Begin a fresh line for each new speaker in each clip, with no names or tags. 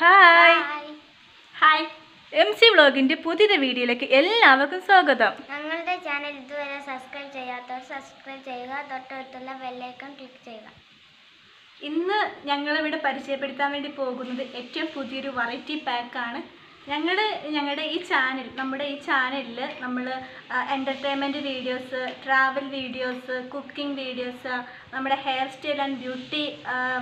Hi hi M C വ്ലോഗിന്റെ പുതിയ വീഡിയോയിലേക്ക് എല്ലാവർക്കും സ്വാഗതം.
ഞങ്ങളുടെ ചാനൽ ഇതുവരെ സബ്സ്ക്രൈബ് ചെയ്യാത്തവർ സബ്സ്ക്രൈബ് ചെയ്യുക തൊട്ടടുത്തുള്ള ബെല്ലൈക്കൺ ക്ലിക്ക് ചെയ്യുക.
ഇന്ന് ഞങ്ങളിവിടെ പരിചയപ്പെടുത്താൻ വേണ്ടി പോകുന്നത് ഏറ്റവും പുതിയൊരു വെറൈറ്റി പാക്കാണ് ഞങ്ങൾ ഞങ്ങളുടെ ഈ ചാനൽ നമ്മുടെ ഈ ചാനലിൽ നമ്മൾ entertainment videos travel videos cooking videos നമ്മുടെ hair style and beauty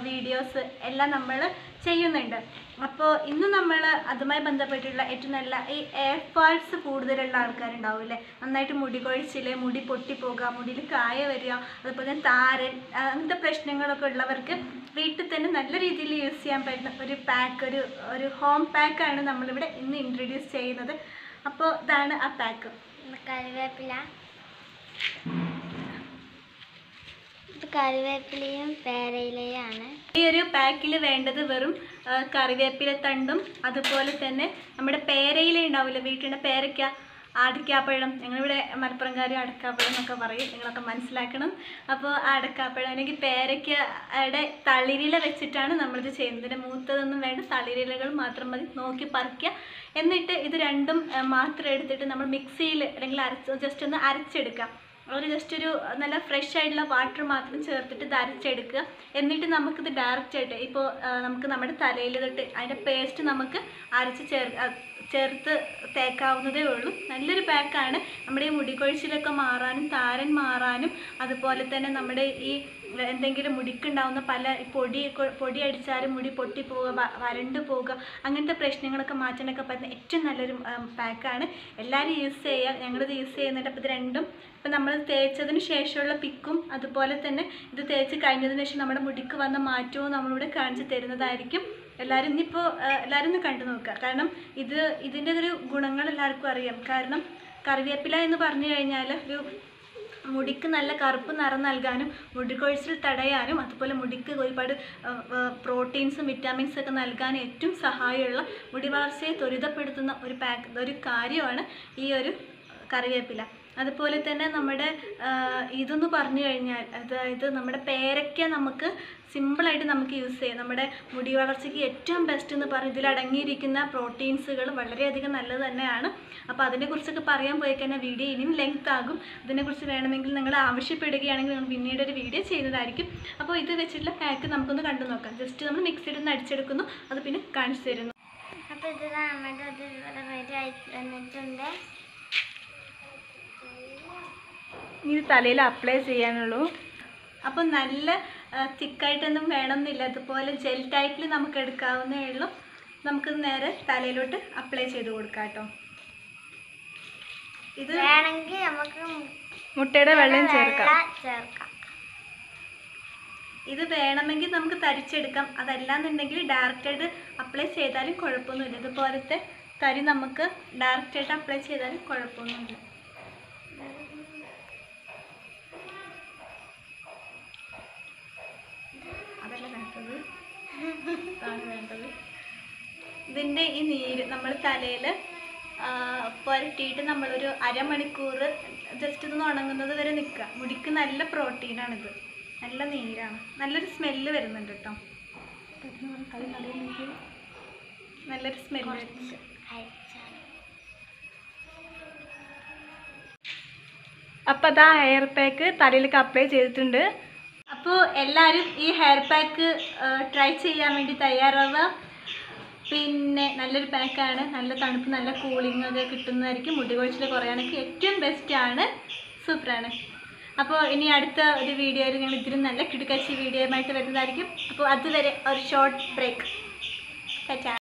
videos എല്ലാം നമ്മൾ ചെയ്യുന്നുണ്ട്. അപ്പോൾ ഇന്ന് നമ്മൾ അതുമായി ബന്ധപ്പെട്ടിട്ടുള്ള ഏറ്റവും നല്ല ഈ എയർ ഫാൾസ് കൂടുതലുള്ള ആൾക്കാരുണ്ടാവില്ലേ? നന്നായിട്ട് മുടി കൊഴിച്ചിൽ മുടി പൊട്ടിപ്പോകുക മുടിയിൽ കായ വരിക അതുപോലെ താരൻ അങ്ങനത്തെ പ്രശ്നങ്ങളൊക്കെ ഉള്ളവർക്ക് വീട്ടിൽ തന്നെ നല്ല രീതിയിൽ യൂസ് ചെയ്യാൻ പറ്റുന്ന ഒരു പാക്ക് ഒരു ഒരു ഹോം പാക്കാണ് നമ്മളിവിടെ ഇന്ന് ഇൻട്രൊഡ്യൂസ് ചെയ്യുന്നത്. അപ്പോൾ ഇതാണ് ആ പാക്ക്
കറിവേപ്പില. കറിവേപ്പിലയും പേരയിലയാണ്.
ഈ ഒരു പാക്കിൽ വേണ്ടത് വെറും കറിവേപ്പില തണ്ടും അതുപോലെ തന്നെ നമ്മുടെ പേരയില ഉണ്ടാവില്ല വീട്ടിന്റെ പേരയ്ക്ക അടക്കാപ്പഴം ഞങ്ങളിവിടെ മലപ്പുറംകാർ അടക്കാപ്പഴം എന്നൊക്കെ പറയും. നിങ്ങളൊക്കെ മനസ്സിലാക്കണം. അപ്പോൾ അടക്കാപ്പഴം അല്ലെങ്കിൽ പേരയ്ക്കയുടെ തളിരില വെച്ചിട്ടാണ് നമ്മളിത് ചെയ്യുന്നത്. ഇതിന്റെ മൂത്തതൊന്നും വേണ്ട തളിരിലകൾ മാത്രം മതി. നോക്കി പറിക്കുക എന്നിട്ട് ഇത് രണ്ടും മാത്രം എടുത്തിട്ട് നമ്മൾ മിക്സിയിൽ അല്ലെങ്കിൽ അരച്ച് ജസ്റ്റ് ഒന്ന് അരച്ചെടുക്കാം. ഒരു ജസ്റ്റ് ഒരു നല്ല ഫ്രഷ് ആയിട്ടുള്ള വാട്ടർ മാത്രം ചേർത്തിട്ട് ഇത് അരച്ചെടുക്കുക എന്നിട്ട് നമുക്കിത് ഡയറക്റ്റ് ആയിട്ട് ഇപ്പോൾ നമുക്ക് നമ്മുടെ തലയിൽ തൊട്ട് അതിന്റെ പേസ്റ്റ് നമുക്ക് അരച്ച് ചേർ ചേർത്ത് തേക്കാവുന്നതേ ഉള്ളൂ. നല്ലൊരു പാക്കാണ് നമ്മുടെ ഈ മുടികൊഴിച്ചിലൊക്കെ മാറാനും താരൻ മാറാനും അതുപോലെ തന്നെ നമ്മുടെ ഈ എന്തെങ്കിലും മുടിക്കുണ്ടാവുന്ന പല പൊടി പൊടി അടിച്ചാലും മുടി പൊട്ടിപ്പോവുക പോവുക വരണ്ടു പോവുക അങ്ങനത്തെ പ്രശ്നങ്ങളൊക്കെ മാറ്റാനൊക്കെ പറ്റുന്ന ഏറ്റവും നല്ലൊരു പാക്കാണ്. എല്ലാവരും യൂസ് ചെയ്യുക. ഞങ്ങളിത് യൂസ് ചെയ്യുന്നുണ്ട്. അപ്പോൾ ഇത് രണ്ടും ഇപ്പം നമ്മൾ തേച്ചതിന് ശേഷമുള്ള പിക്കും അതുപോലെ തന്നെ ഇത് തേച്ച് കഴിഞ്ഞതിന് ശേഷം നമ്മുടെ മുടിക്ക് വന്ന മാറ്റവും നമ്മളിവിടെ കാണിച്ച് തരുന്നതായിരിക്കും. എല്ലാവരും ഇനിയിപ്പോൾ എല്ലാവരും ഒന്ന് കണ്ടു നോക്കുക. കാരണം ഇത് ഇതിന്റെ ഒരു ഗുണങ്ങൾ എല്ലാവർക്കും അറിയാം. കാരണം കറിവേപ്പില എന്ന് പറഞ്ഞു കഴിഞ്ഞാൽ ഒരു മുടിക്ക് നല്ല കറുപ്പ് നിറം നൽകാനും മുടി കൊഴിച്ചിൽ തടയാനും അതുപോലെ മുടിക്ക് ഒരുപാട് പ്രോട്ടീൻസും വിറ്റാമിൻസും ഒക്കെ നൽകാൻ ഏറ്റവും സഹായമുള്ള മുടി വളർച്ചയെ ത്വരിതപ്പെടുത്തുന്ന ഒരു പാക്ക് ഒരു കാര്യമാണ് ഈ ഒരു കറിവേപ്പില. അതുപോലെ തന്നെ നമ്മുടെ ഇതെന്ന് പറഞ്ഞു കഴിഞ്ഞാൽ അതായത് നമ്മുടെ പേരയ്ക്ക നമുക്ക് സിമ്പിളായിട്ട് നമുക്ക് യൂസ് ചെയ്യാം. നമ്മുടെ മുടി വളർച്ചയ്ക്ക് ഏറ്റവും ബെസ്റ്റ് എന്ന് പറഞ്ഞ് ഇതിൽ അടങ്ങിയിരിക്കുന്ന പ്രോട്ടീൻസുകൾ വളരെയധികം നല്ലത് തന്നെയാണ്. അപ്പോൾ അതിനെക്കുറിച്ചൊക്കെ പറയാൻ പോയി കഴിഞ്ഞാൽ വീഡിയോ ഇനിയും ലെങ്ത് ആകും. ഇതിനെക്കുറിച്ച് വേണമെങ്കിൽ നിങ്ങൾ ആവശ്യപ്പെടുകയാണെങ്കിൽ നിങ്ങൾ പിന്നീട് ഒരു വീഡിയോ ചെയ്യുന്നതായിരിക്കും. അപ്പോൾ ഇത് വെച്ചിട്ടുള്ള പാക്ക് നമുക്കൊന്ന് കണ്ടു നോക്കാം. ജസ്റ്റ് നമ്മൾ മിക്സിയിൽ ഒന്ന് അടിച്ചെടുക്കുന്നു. അത് പിന്നെ കാണിച്ചു തരുന്നു.
അപ്പോൾ ഇത് നമ്മുടെ ആയിട്ട് വന്നിട്ടുണ്ട്.
ഇത് തലയിൽ അപ്ലൈ ചെയ്യാനുള്ളൂ. അപ്പോൾ നല്ല തിക്കായിട്ടൊന്നും വേണമെന്നില്ല. അതുപോലെ ജെൽ ടൈപ്പിൽ നമുക്ക് എടുക്കാവുന്നേ ഉള്ളൂ. നമുക്ക് നേരെ തലയിലോട്ട് അപ്ലൈ ചെയ്ത് കൊടുക്കാം കേട്ടോ. ഇത്
വേണമെങ്കിൽ നമുക്ക്
മുട്ടയുടെ വെള്ളം ചേർക്കാം.
ചേർക്കാം.
ഇത് വേണമെങ്കിൽ നമുക്ക് തരിച്ചെടുക്കാം. അതല്ലാന്നുണ്ടെങ്കിൽ ഡയറക്റ്റായിട്ട് അപ്ലൈ ചെയ്താലും കുഴപ്പമൊന്നുമില്ല. ഇതുപോലത്തെ തരി നമുക്ക് ഡയറക്റ്റായിട്ട് അപ്ലൈ ചെയ്താലും കുഴപ്പമൊന്നുമില്ല. വേണ്ടത് ഇതാണ് വേണ്ടത്. ഇതിന്റെ ഈ നീര് നമ്മൾ തലയിൽ പുരട്ടിയിട്ട് നമ്മളൊരു അരമണിക്കൂർ ജസ്റ്റ് ഇതൊന്ന് ഉണങ്ങുന്നത് വരെ നിൽക്കുക. മുടിക്ക് നല്ല പ്രോട്ടീനാണിത്. നല്ല നീരാണ്. നല്ലൊരു സ്മെല്ല് വരുന്നുണ്ട് കേട്ടോ. നല്ലൊരു സ്മെല്ല് വരുന്നുണ്ട്. അപ്പോൾ അതാ ഹെയർ പാക്ക് തലയിലേക്ക് അപ്ലൈ ചെയ്തിട്ടുണ്ട്. അപ്പോൾ എല്ലാവരും ഈ ഹെയർ പാക്ക് ട്രൈ ചെയ്യാൻ വേണ്ടി തയ്യാറാവുക. പിന്നെ നല്ലൊരു പാക്കാണ് നല്ല തണുപ്പ് നല്ല കൂളിംഗ് ഒക്കെ കിട്ടുന്നതായിരിക്കും. മുടി കൊഴിച്ചിൽ കുറയാനൊക്കെ ഏറ്റവും ബെസ്റ്റാണ് സൂപ്പറാണ് അപ്പോൾ ഇനി അടുത്ത ഒരു വീഡിയോയിൽ ഞങ്ങൾ ഇതിലും നല്ല കിടുക്കച്ചി വീഡിയോയുമായിട്ട് വരുന്നതായിരിക്കും. അപ്പോൾ അതുവരെ ഒരു ഷോർട്ട് ബ്രേക്ക്